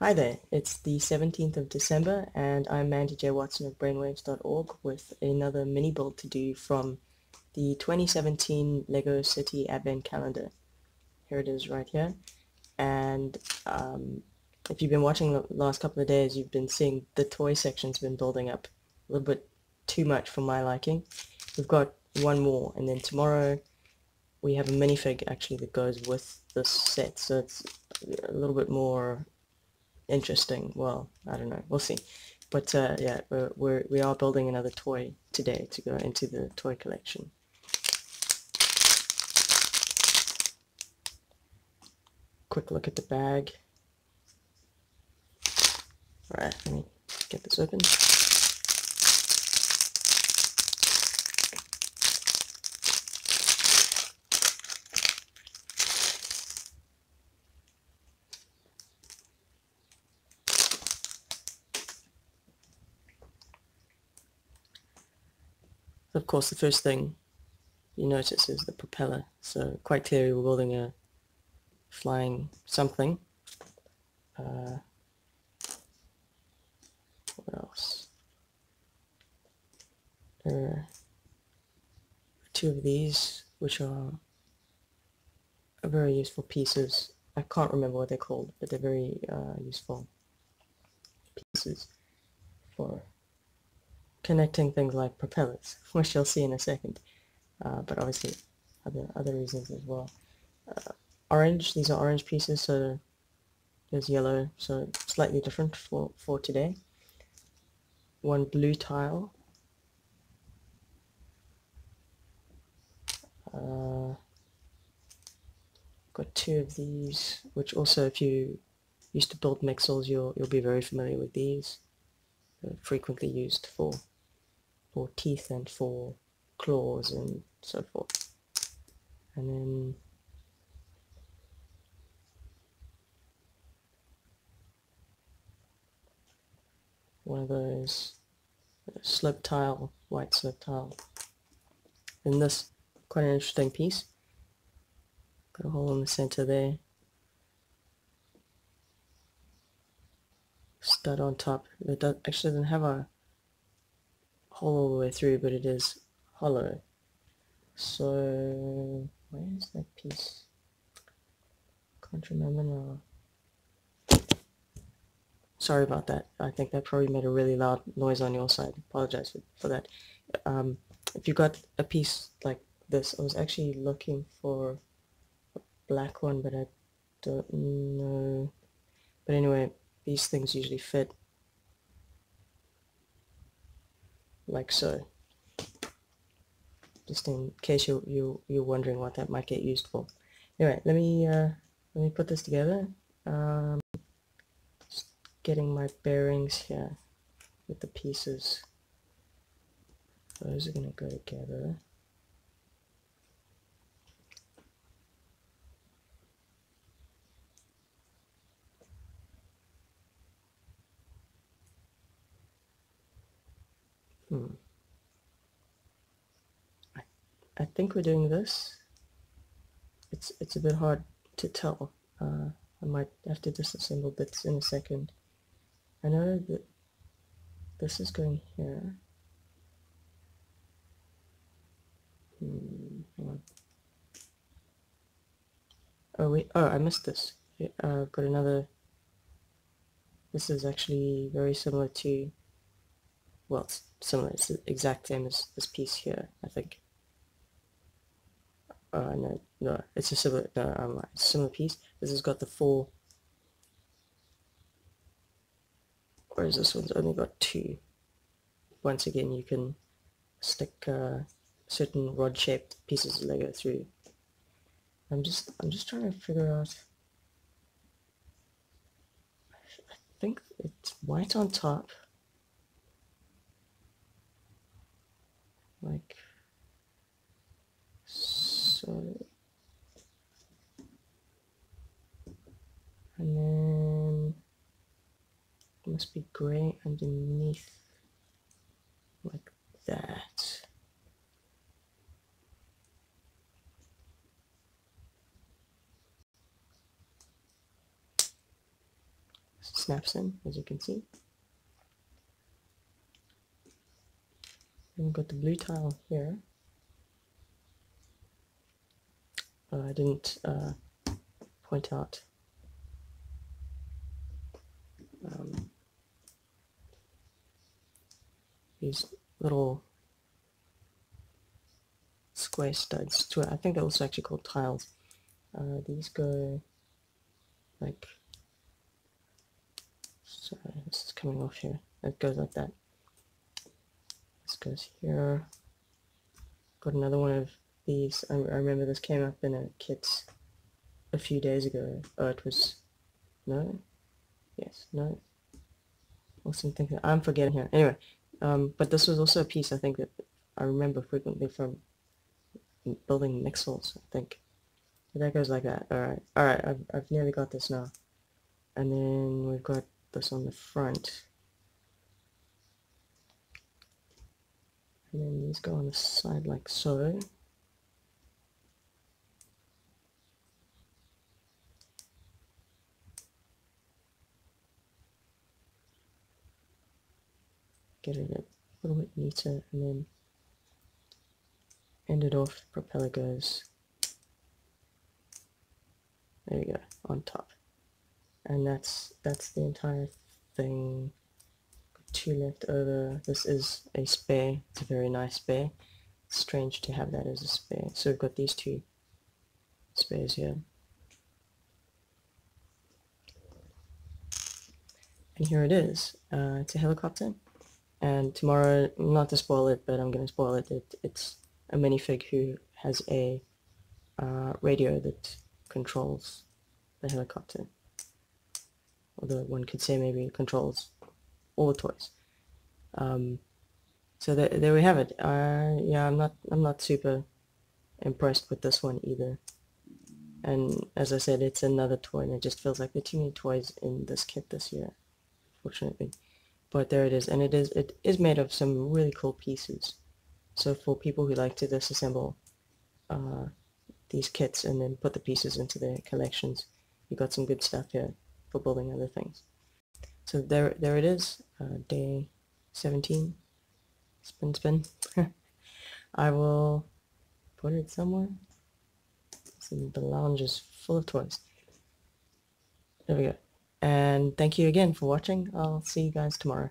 Hi there, it's the 17th of December and I'm Mandy J. Watson of brainwavez.org with another mini build to do from the 2017 LEGO City Advent Calendar. Here it is right here and um, if you've been watching the last couple of days you've been seeing the toy section's been building up a little bit too much for my liking. We've got one more and then tomorrow we have a minifig actually that goes with this set so it's a little bit more interesting. Well, I don't know. We'll see. But uh, yeah, we're, we're, we are building another toy today to go into the toy collection. Quick look at the bag. Alright, let me get this open. Of course, the first thing you notice is the propeller. So quite clearly we're building a flying something. Uh, what else? There are two of these, which are, very useful pieces. I can't remember what they're called, but they're very uh, useful pieces for connecting things like propellers, which you'll see in a second, uh, but obviously other other reasons as well. Uh, orange, these are orange pieces, so there's yellow, so slightly different for, for today. One blue tile. Uh, got two of these, which also if you used to build Mixels, you'll, you'll be very familiar with these. They're frequently used for for teeth and for claws and so forth. And then one of those slip tile, white slip tile. And this, quite an interesting piece. Got a hole in the center there. Stud on top. It does, actually doesn't have a hole all the way through, but it is hollow. So, where is that piece? Can't remember now. Sorry about that. I think that probably made a really loud noise on your side. Apologize for, for that. Um, if you got a piece like this, I was actually looking for a black one, but I don't know. But anyway, these things usually fit like so. Just in case you you you're wondering what that might get used for. Anyway, let me uh, let me put this together. Um, just getting my bearings here with the pieces. Those are gonna go together. Hmm. I, think we're doing this. It's it's a bit hard to tell. Uh, I might have to disassemble bits in a second. I know that this is going here. Hmm, hang on. Oh wait, oh I missed this. Uh, I've got another. This is actually very similar to well, it's similar. It's the exact same as this piece here, I think. Uh, no, no, it's a similar, no, I'm right. similar piece. This has got the four, whereas this one's only got two. Once again, you can stick uh, certain rod-shaped pieces of Lego through. I'm just, I'm just trying to figure out. I think it's white on top. like and then it must be gray underneath like that snaps in, as you can see. And we've got the blue tile here. Uh, I didn't uh, point out um, these little square studs to it. I think they're also actually called tiles. Uh, these go like, sorry, this is coming off here. It goes like that. This goes here. Got another one of these. I, I remember this came up in a kit a few days ago. Oh, it was, no? Yes, no? Awesome thinking. I'm forgetting here. Anyway, um, but this was also a piece I think that I remember frequently from building Mixels, I think. But that goes like that. Alright, alright, I've, I've nearly got this now. And then we've got this on the front. And then these go on the side like so. Get it a little bit neater and then end it off, the propeller goes, there you go, on top. And that's, that's the entire thing. Two left over. This is a spare. It's a very nice spare. strange to have that as a spare. So we've got these two spares here. And here it is. Uh, it's a helicopter. And tomorrow, not to spoil it, but I'm going to spoil it. it it's a minifig who has a uh, radio that controls the helicopter. Although one could say maybe it controls all the toys. Um, so there, there we have it. Uh, yeah, I'm not I'm not super impressed with this one either. And as I said, it's another toy, and it just feels like there are too many toys in this kit this year, fortunately. But there it is, and it is it is made of some really cool pieces. So for people who like to disassemble uh, these kits and then put the pieces into their collections, you got some good stuff here for building other things. So there, there it is, uh, day 17, spin spin. I will put it somewhere. So the lounge is full of toys. There we go. And thank you again for watching. I'll see you guys tomorrow.